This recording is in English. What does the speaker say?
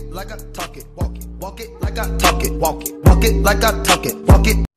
like I talk it, walk it, walk it like I talk it, walk it, walk it like I talk it, walk it.